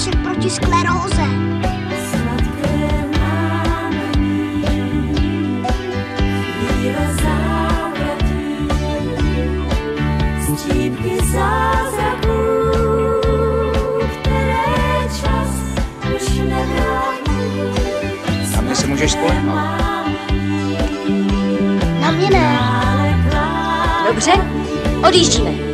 proti skleróze. Sladké mávení, chvíle závratí, střípky zázraků, které čas už nevrátí. Na mě se můžeš spolehnout. Na mě ne. Dobře, odjíždíme.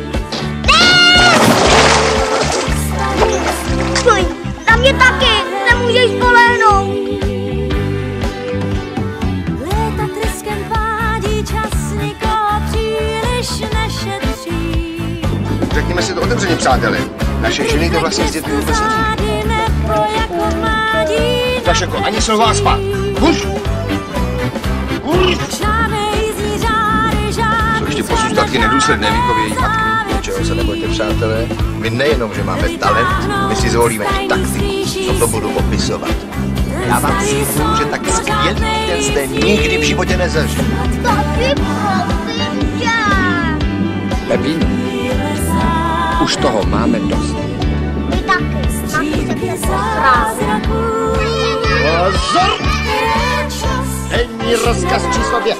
Řekněme si to otevřeně, přáteli. Naše ženy to vlastně s dětmi vůbec neví. Nebo jako ani slová spát. Huš! Huš! Jsou ještě pozůstatky nedůsledné výchovy její matky. Čeho se nebojte, přátelé? My nejenom, že máme talent, my si zvolíme i taktiku, co to budu opisovat. Já vám slibuju, že tak skvělý den jste nikdy v životě nezažil. Taky prosím tě. Pepíno, už toho máme dost. Vy taky. Pozor! Denní rozkaz číslo dvě.